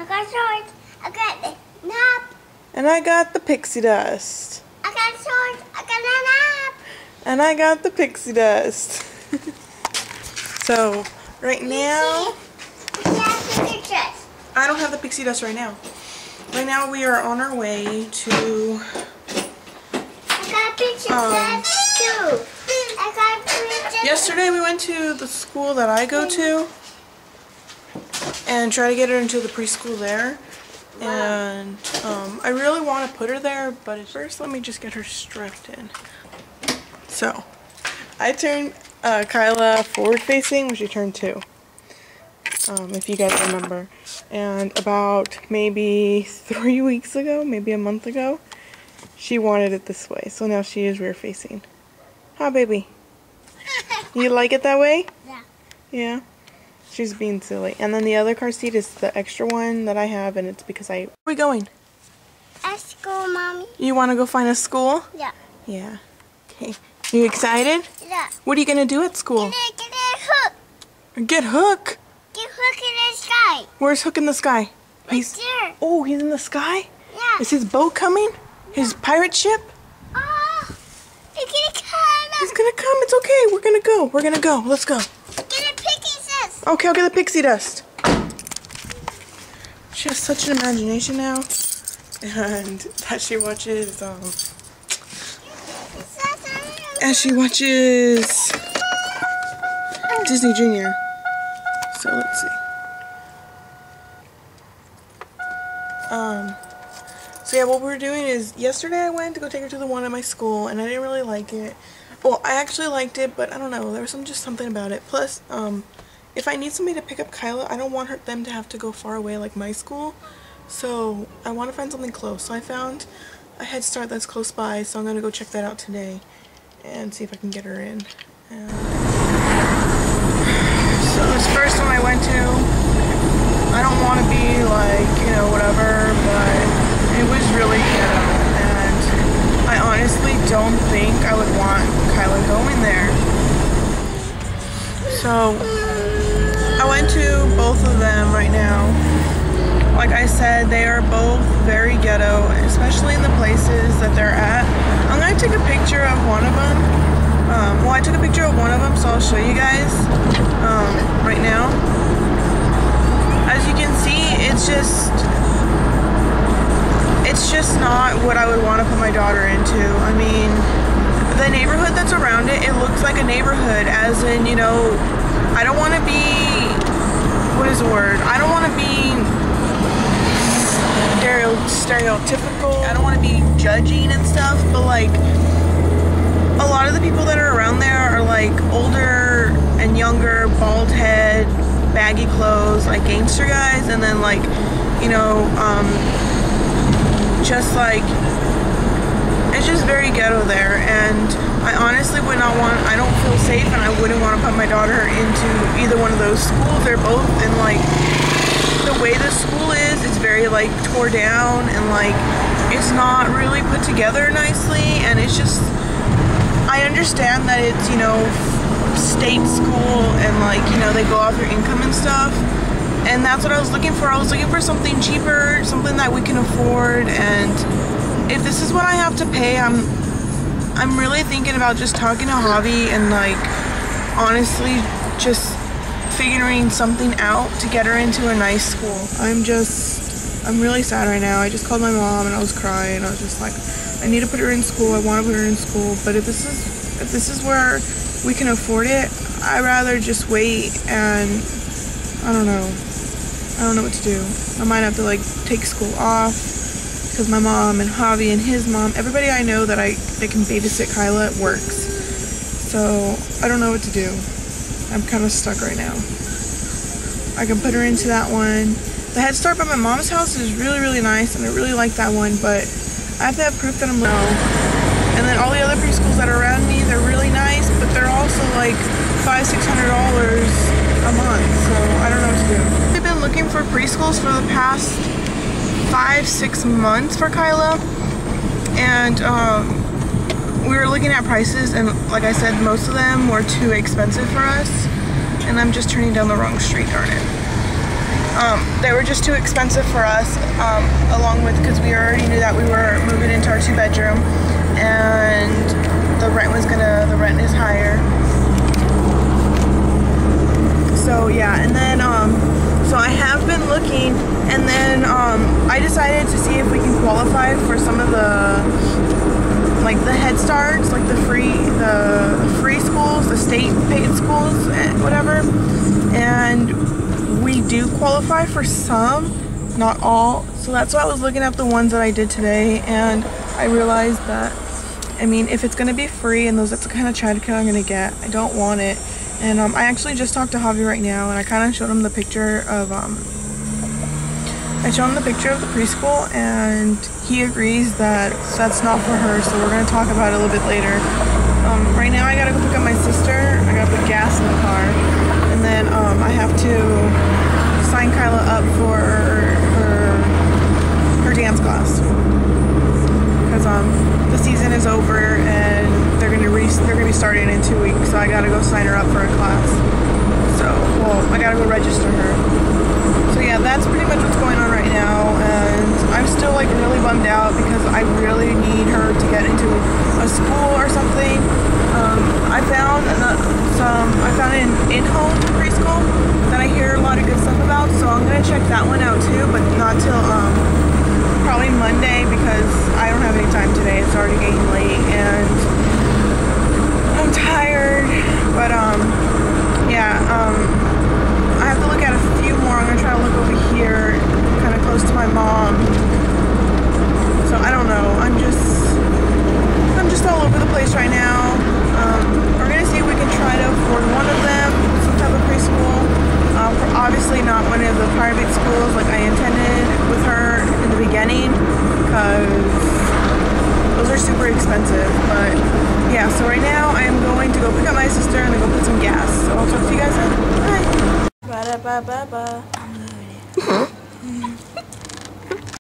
I got shorts. I got the nap. And I got the pixie dust. I got shorts. I got a nap. And I got the pixie dust. so, right now, Yes, picture dress. I don't have the pixie dust right now. Right now we are on our way to, I got picture Um, dress too. I got picture yesterday we went to the school that I go to and try to get her into the preschool there. And um, I really want to put her there, but first let me just get her strapped in. So, I turned uh, Khaila forward facing when she turned two. Um, if you guys remember. And about maybe three weeks ago, maybe a month ago, she wanted it this way. So now she is rear facing. Hi, baby. You like it that way? Yeah. Yeah. She's being silly. And then the other car seat is the extra one that I have, and it's because I. Where are we going? At school, mommy. You want to go find a school? Yeah. Yeah. Okay. You excited? Yeah. What are you going to do at school? Get it, get it hook. Get Hook. Get hook in the sky. Where's Hook in the sky? Right there. Oh, he's in the sky? Yeah. Is his boat coming? His pirate ship? Oh, you get a color. He's gonna come. It's okay. We're gonna go. We're gonna go. Let's go. Get a piggy sis. Okay, I'll get the pixie dust. She has such an imagination now. And that she watches, um, as she watches Disney Junior. So let's see. Um, so yeah, what we're doing is yesterday I went to go take her to the one at my school and I didn't really like it. Well, I actually liked it, but I don't know. There was some just something about it. Plus, um, if I need somebody to pick up Khaila, I don't want her them to have to go far away like my school. So I want to find something close. So I found a Head Start that's close by. So I'm gonna go check that out today and see if I can get her in. And so this first one I went to, I don't want to be like you know whatever, but it was really ghetto, and I honestly don't think I would want Khaila going there. So went to both of them right now. Like I said, they are both very ghetto, especially in the places that they're at. I'm gonna take a picture of one of them. Um, well, I took a picture of one of them, so I'll show you guys um, right now. As you can see, it's just it's just not what I would want to put my daughter into. I mean, the neighborhood that's around it, it looks like a neighborhood, as in, you know, I don't want to be, the word? I don't want to be stereo, stereotypical. I don't want to be judging and stuff, but like, a lot of the people that are around there are like older and younger, bald head, baggy clothes, like gangster guys, and then like, you know, um, just like it's just very ghetto there and I honestly would not want I don't feel safe and I wouldn't want to put my daughter into either one of those schools. They're both in like the way the school is it's very like tore down and like it's not really put together nicely. And it's just I understand that it's you know state school and like you know they go off your income and stuff. And that's what I was looking for. I was looking for something cheaper, something that we can afford, and if this is what I have to pay, I'm I'm really thinking about just talking to Javi and like honestly just figuring something out to get her into a nice school. I'm just I'm really sad right now. I just called my mom and I was crying. I was just like, I need to put her in school. I want to put her in school, but if this is if this is where we can afford it, I'd rather just wait and I don't know. I don't know what to do. I might have to like take school off because my mom and Javi and his mom, everybody I know that I that can babysit Khaila works. So I don't know what to do. I'm kind of stuck right now. I can put her into that one. The Head Start by my mom's house is really really nice, and I really like that one. But I have to have proof that I'm low. And then all the other preschools that are around me, they're really nice, but they're also like five, six hundred dollars a month. So I don't know what to do. I've been looking for preschools for the past five, six months for Khaila, and um, we were looking at prices, and like I said, most of them were too expensive for us. And I'm just turning down the wrong street, darn it. Um, they were just too expensive for us, um, along with because we already knew that we were moving into our two bedroom, and the rent was gonna the rent is higher. So yeah, and then um, so I have been looking, and then um, I decided to see if we can qualify for some of the like the Head Starts, like the free the free schools, the state paid schools, eh, whatever. And we do qualify for some, not all. So that's why I was looking at the ones that I did today, and I realized that. I mean, if it's gonna be free and those that's the kind of childcare I'm gonna get, I don't want it. And um, I actually just talked to Javi right now, and I kind of showed him the picture of um, I showed him the picture of the preschool and he agrees that that's not for her, so we're gonna talk about it a little bit later. Um, right now I gotta go pick up my sister, I gotta put gas in the car, and then um, I have to sign Khaila up for her, her dance class. Because um, the season is over and they're gonna re- they're gonna be starting in two weeks, so I gotta go sign her up for a class. So, well, I gotta go register her. That's pretty much what's going on right now, and I'm still like really bummed out because I really need her to get into a school or something. Um, I found some, I found an in-home preschool that I hear a lot of good stuff about, so I'm gonna check that one out too, but not till um, probably Monday because I don't have any time today. It's already getting late and I'm tired, but um, yeah, um I have to look at a few more. I'm gonna try to look over here, kind of close to my mom. So I don't know. I'm just, I'm just all over the place right now. Um, we're gonna see if we can try to afford one of them, some type of preschool. Um, obviously not one of the private schools like I intended with her in the beginning, because those are super expensive. But yeah, so right now I am going to go pick up my sister and then go put some gas. So I'll talk to you guys then. Bye. Ba da ba ba ba. I'm loaded.